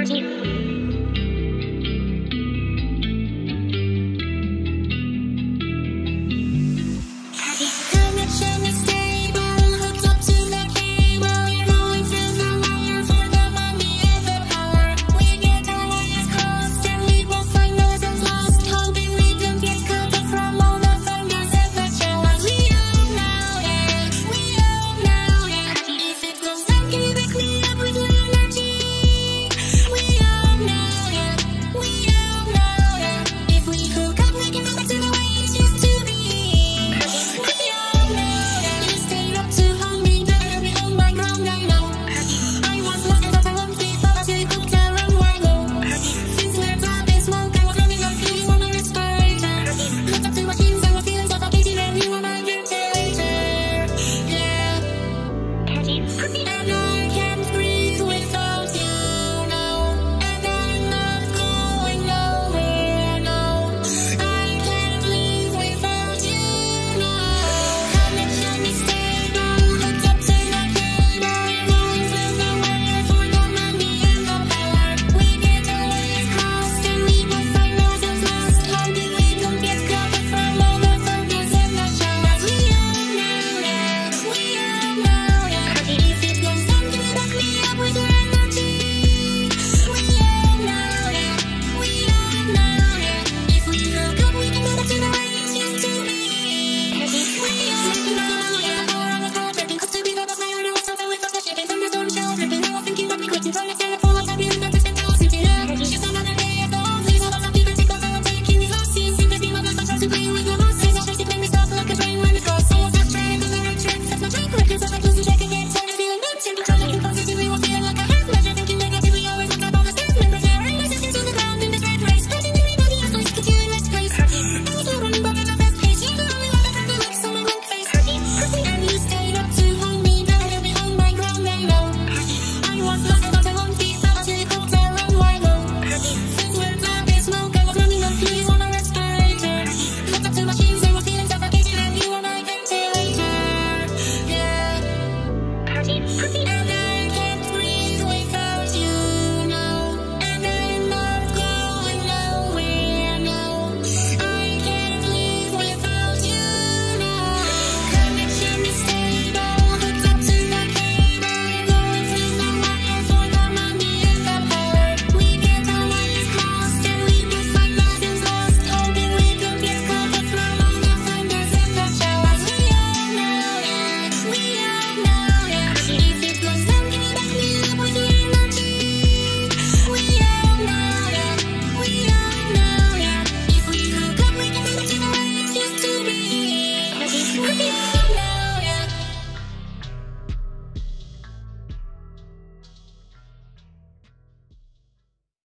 Energy. Happy Anna!